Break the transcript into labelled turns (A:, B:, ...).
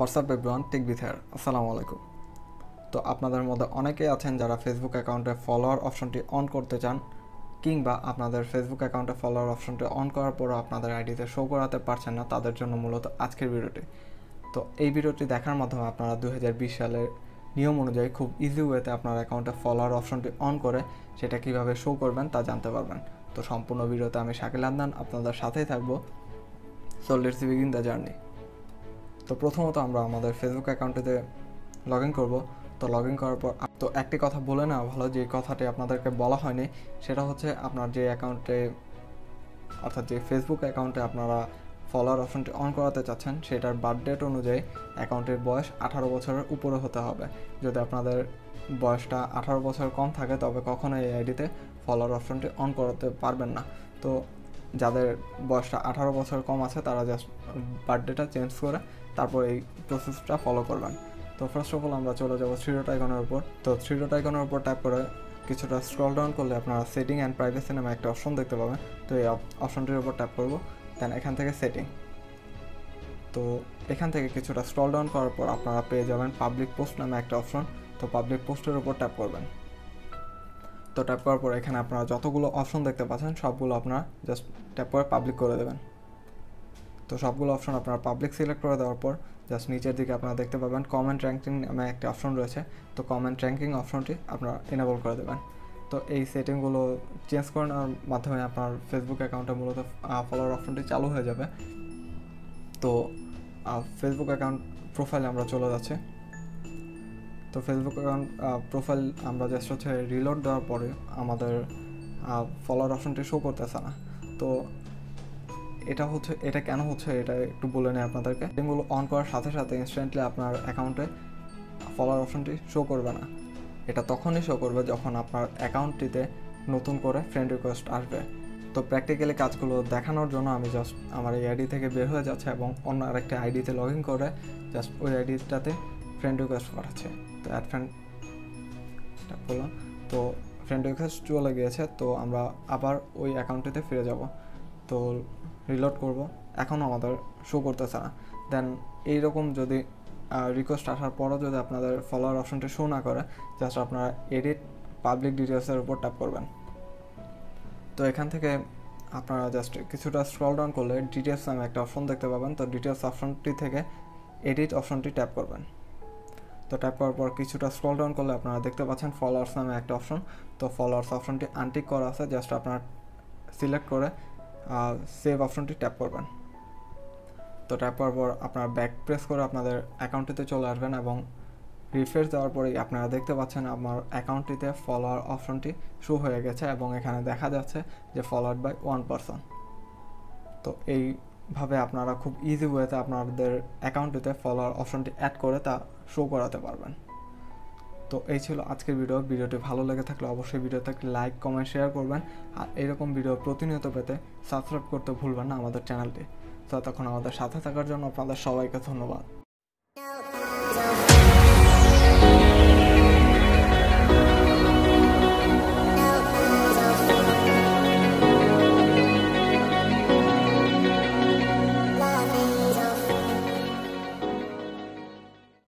A: WhatsApp everyone take বিথের আসসালামু আলাইকুম তো আপনাদের মধ্যে অনেকেই আছেন যারা ফেসবুক অ্যাকাউন্টে ফলোয়ার অপশনটি অন করতে চান, কিংবা আপনাদের ফেসবুক অ্যাকাউন্টে ফলোয়ার অপশনটি অন করার পরও আপনাদের আইডিতে শো করাতে পারছেন না, তাদের জন্য মূলত আজকের ভিডিওটি। তো এই ভিডিওটি দেখার মাধ্যমে আপনারা দু হাজার বিশ সালের নিয়ম অনুযায়ী খুব ইজি ওয়েতে আপনার অ্যাকাউন্টে ফলোয়ার অপশনটি অন করে সেটা কীভাবে শো করবেন তা জানতে পারবেন। তো সম্পূর্ণ ভিডিওতে আমি শাকিল আদনান, আপনাদের সাথেই থাকব। সো লেটস দ্য জার্নি তো প্রথমত আমরা আমাদের ফেসবুক অ্যাকাউন্টেতে লগ ইন করব। তো লগ ইন করার পর তো একটি কথা বলে না ভালো যে কথাটি আপনাদেরকে বলা হয়নি, সেটা হচ্ছে আপনার যে অ্যাকাউন্টে, অর্থাৎ যে ফেসবুক অ্যাকাউন্টে আপনারা ফলোয়ার অপশনটি অন করাতে চাচ্ছেন, সেটার বার্থডেট অনুযায়ী অ্যাকাউন্টের বয়স আঠারো বছরের উপরে হতে হবে। যদি আপনাদের বয়সটা আঠারো বছর কম থাকে, তবে কখনো এই আইডিতে ফলোয়ার অপশনটি অন করাতে পারবেন না। তো যাদের বয়সটা আঠারো বছর কম আছে, তারা জাস্ট বার্থডেটা চেঞ্জ করে তারপর এই প্রসেসটা ফলো করবেন। তো ফার্স্ট অফ অল আমরা চলে যাব থ্রি ডট আইকনের উপর। তো থ্রি ডট আইকনের উপর ট্যাপ করে কিছুটা স্ক্রল ডাউন করলে আপনারা সেটিং অ্যান্ড প্রাইভেসি নামে একটা অপশন দেখতে পাবেন। তো এই অপশনটির উপর ট্যাপ করব দেন এখান থেকে সেটিং তো এখান থেকে কিছুটা স্ক্রল ডাউন করার পর আপনারা পেয়ে যাবেন পাবলিক পোস্ট নামে একটা অপশন তো পাবলিক পোস্টের উপর ট্যাপ করবেন। তো ট্যাপ করার পর এখানে আপনারা যতগুলো অপশন দেখতে পাচ্ছেন, সবগুলো আপনারা জাস্ট ট্যাপ করে পাবলিক করে দেবেন। তো সবগুলো অপশন আপনারা পাবলিক সিলেক্ট করে দেওয়ার পর জাস্ট নিচের দিকে আপনারা দেখতে পাবেন কমেন্ট র্যাঙ্কিং নামে একটা অপশন রয়েছে। তো কমেন্ট র্যাঙ্কিং অপশনটি আপনারা এনেবল করে দেবেন। তো এই সেটিংগুলো চেঞ্জ করে নেওয়ার মাধ্যমে আপনার ফেসবুক অ্যাকাউন্টে মূলত ফলোয়ার অপশনটি চালু হয়ে যাবে। তো ফেসবুক অ্যাকাউন্ট প্রোফাইলে আমরা চলে যাচ্ছি। তো ফেসবুক অ্যাকাউন্ট প্রোফাইল আমরা জাস্ট হচ্ছে রিলোড দেওয়ার পরে আমাদের ফলোয়ার অপশনটি শো করতেছে না। তো এটা হচ্ছে, এটা কেন হচ্ছে এটা একটু বলে নেই আপনাদেরকে। সেটিংগুলো অন করার সাথে সাথে ইনস্ট্যান্টলি আপনার অ্যাকাউন্টে ফলোয়ার অপশনটি শো করবে না। এটা তখনই শো করবে যখন আপনার অ্যাকাউন্টটিতে নতুন করে ফ্রেন্ড রিকোয়েস্ট আসবে। তো প্র্যাকটিক্যালি কাজগুলো দেখানোর জন্য আমি জাস্ট আমার এই আইডি থেকে বের হয়ে যাচ্ছে এবং অন্য আরেকটা আইডিতে লগ ইন করে জাস্ট ওই আইডিটাতে ফ্রেন্ড রিকোয়েস্ট পাঠাচ্ছে। তো অ্যাড ফ্রেন্ড বললাম তো ফ্রেন্ড রিকোয়েস্ট চলে গিয়েছে, তো আমরা আবার ওই অ্যাকাউন্টটিতে ফিরে যাব। তো রিলোড করব। এখনও আমাদের শো করতেছে না। দেন এইরকম যদি রিকোয়েস্ট আসার পরও যদি আপনাদের ফলোয়ার অপশনটি শো না করে জাস্ট আপনারা এডিট পাবলিক ডিটেলসের উপর ট্যাপ করবেন। তো এখান থেকে আপনারা জাস্ট কিছুটা স্ক্রল ডাউন করলে ডিটেলস নামে একটা অপশন দেখতে পাবেন। তো ডিটেলস অপশনটি থেকে এডিট অপশনটি ট্যাপ করবেন। তো ট্যাপ করার পর কিছুটা স্ক্রল ডাউন করলে আপনারা দেখতে পাচ্ছেন ফলোয়ার্স নামে একটা অপশন তো ফলোয়ার্স অপশনটি আনটিক করা আছে জাস্ট আপনারা সিলেক্ট করে সেভ অপশনটি ট্যাপ করবেন। তো ট্যাপ করার পর আপনারা ব্যাক প্রেস করে আপনাদের অ্যাকাউন্টটিতে চলে আসবেন এবং রিফ্রেশ দেওয়ার পরেই আপনারা দেখতে পাচ্ছেন আমার অ্যাকাউন্টটিতে ফলোয়ার অপশনটি শো হয়ে গেছে এবং এখানে দেখা যাচ্ছে যে ফলোয়ার্ড বাই ওয়ান পারসন তো এইভাবে আপনারা খুব ইজি ওয়েতে আপনাদের অ্যাকাউন্টটিতে ফলোয়ার অপশনটি অ্যাড করে তা শো করাতে পারবেন। তো এই ছিল আজকের ভিডিও ভিডিওটি ভালো লেগে থাকলে অবশ্যই ভিডিওতে লাইক কমেন্ট শেয়ার করবেন। আর এরকম ভিডিও প্রতিনিয়ত পেতে সাবস্ক্রাইব করতে ভুলবেন না আমাদের চ্যানেলটি তো তখন আমাদের সাথে থাকার জন্য আপনাদের সবাইকে ধন্যবাদ।